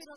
pero